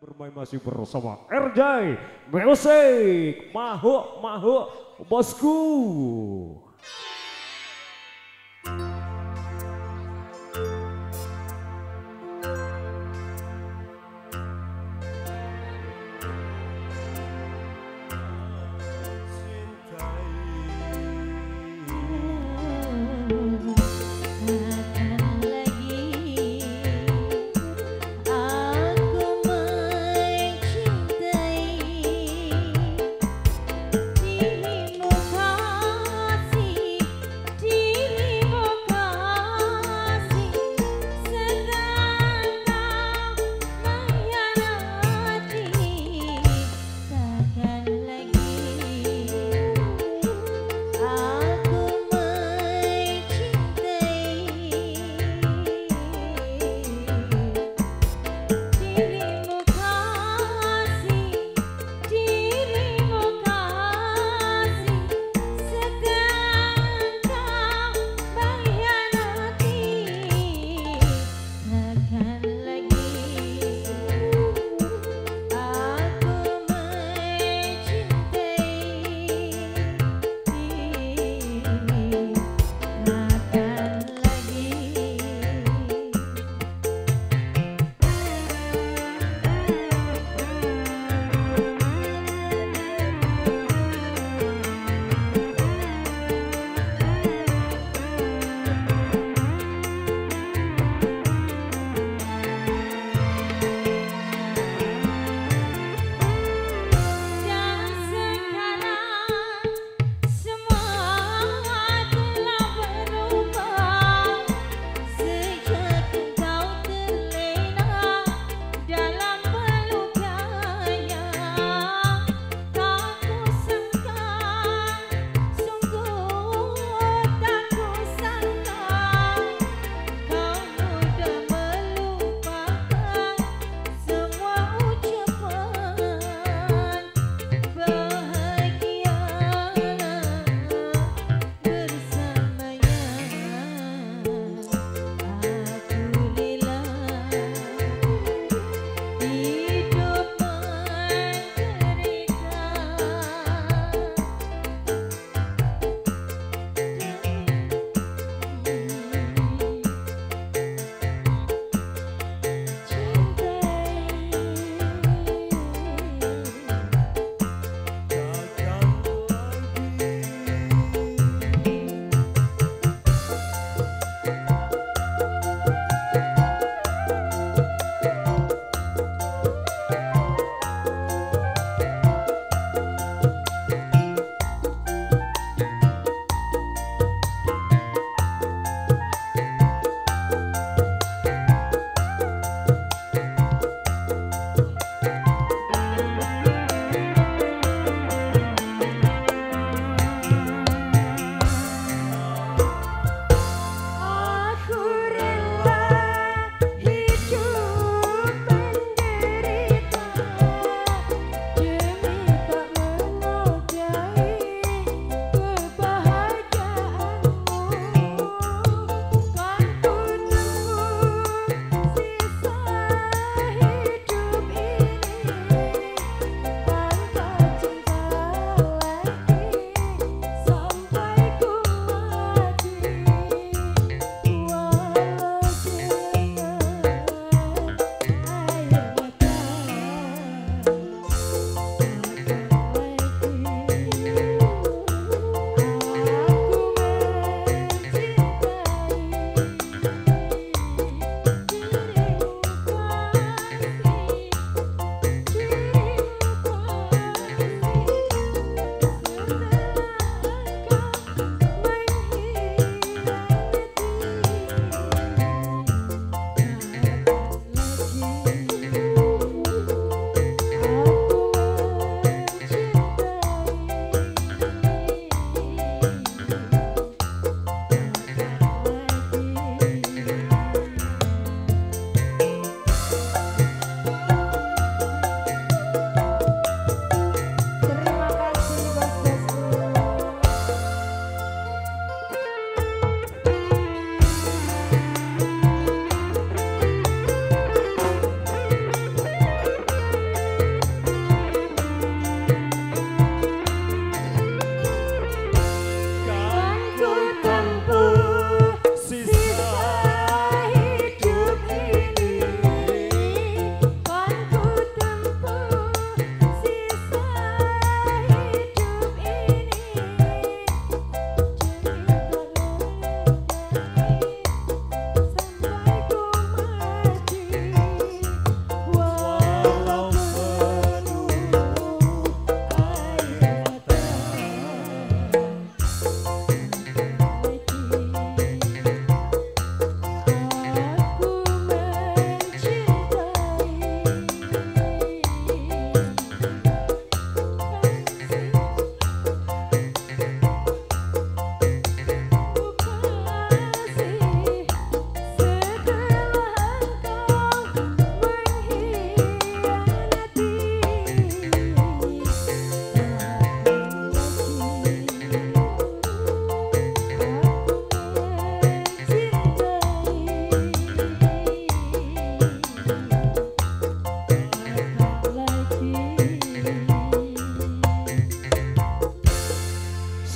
Bermain masih bersama RJ Music Mahuk Mahuk Bosku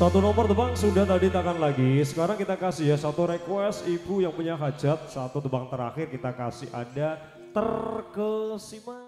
Satu nomor tebang sudah tadi takkan lagi. Sekarang kita kasih ya satu request ibu yang punya hajat. Satu tebang terakhir kita kasih ada terkesima.